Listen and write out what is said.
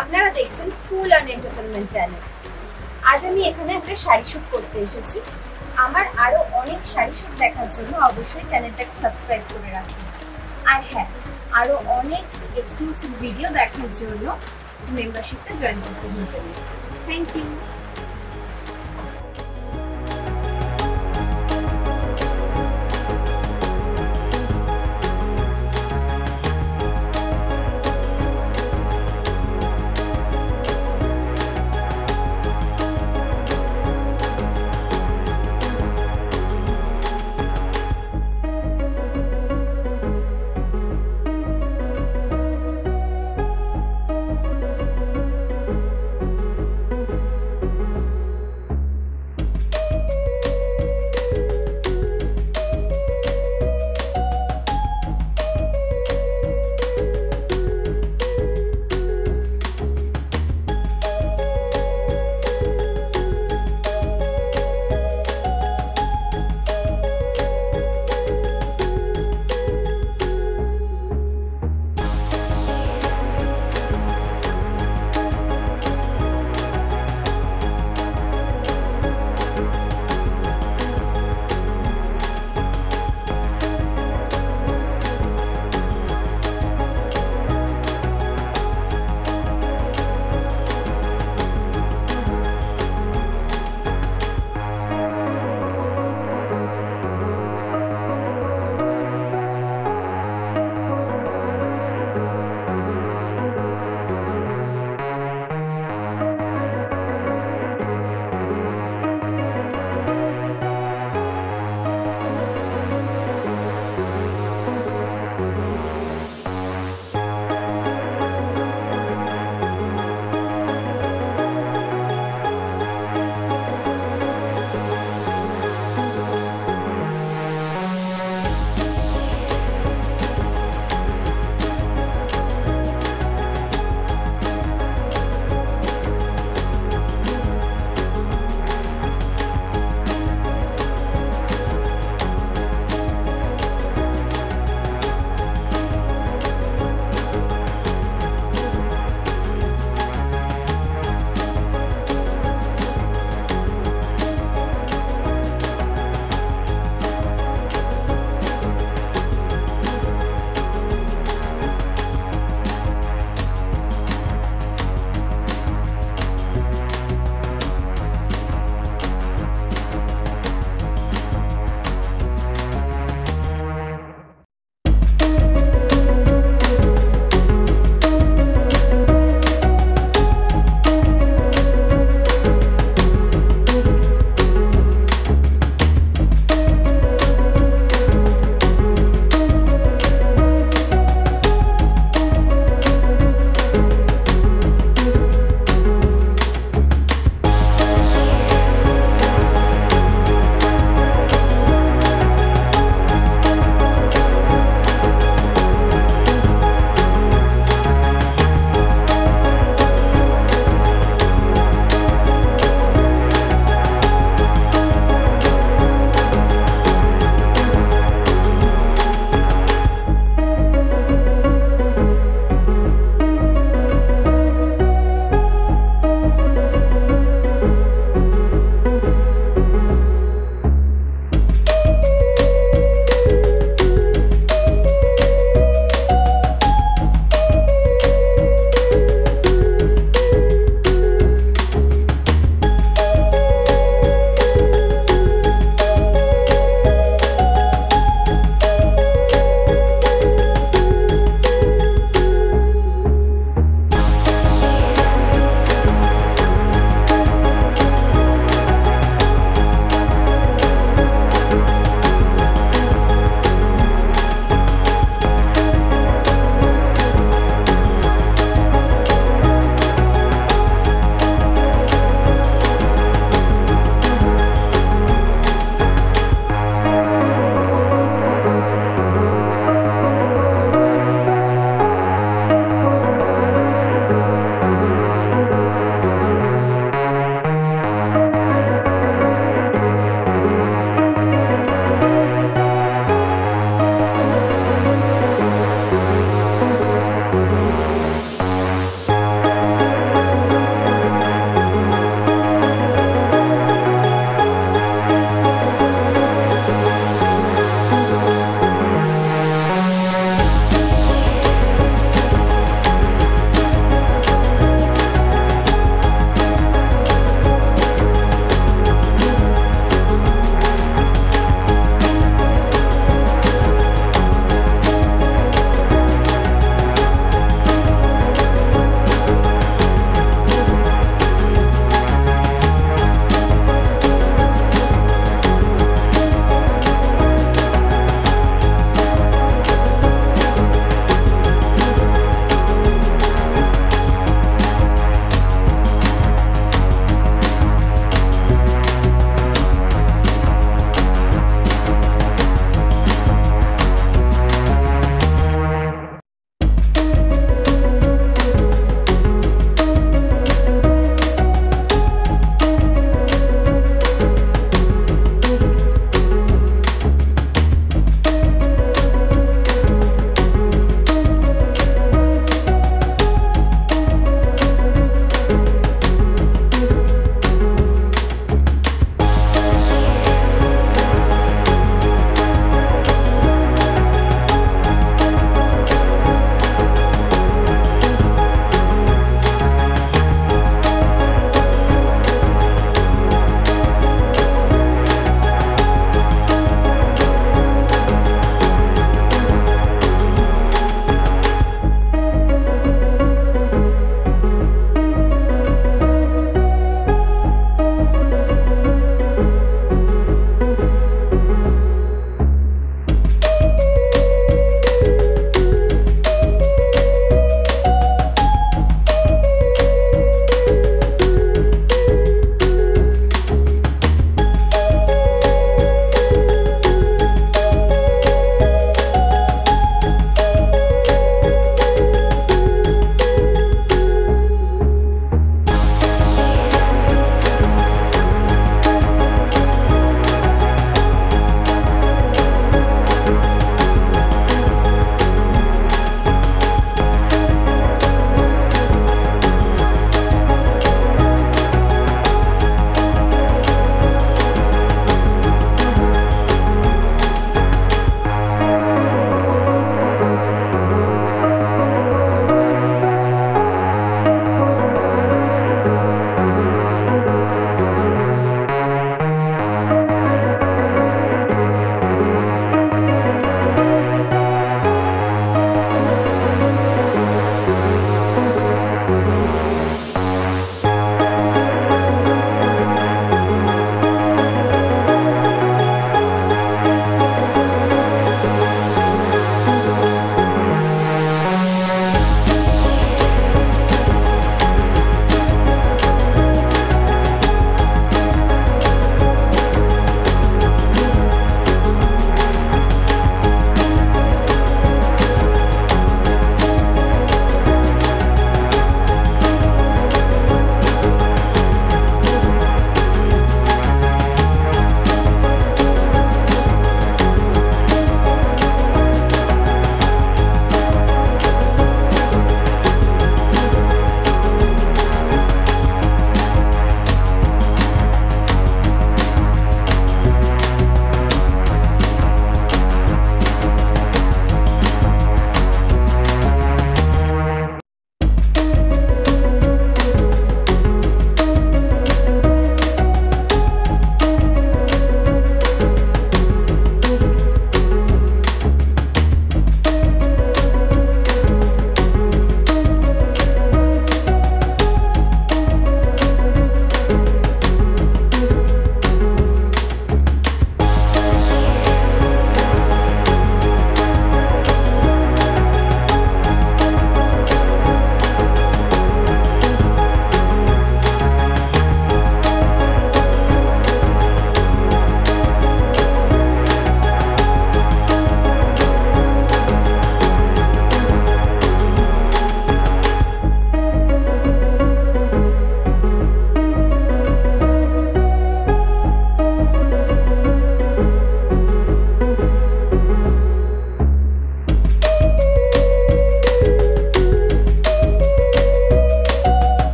আপনারা দেখছেন full on entertainment channel আজ আমি এখানে একটা শাড়ি শুট করতে এসেছি। আমার আরও অনেক শাড়ি শুট দেখার জন্য অবশ্যই চ্যানেলটাকে সাবস্ক্রাইব করে রাখুন। আর হ্যাঁ আরও অনেক এক্সক্লুসিভ ভিডিও দেখার জন্য মেম্বারশিপটা জয়েন করতে ভুলবেন থ্যাংক ইউ